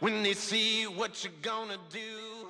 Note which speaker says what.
Speaker 1: When they see what you're gonna do.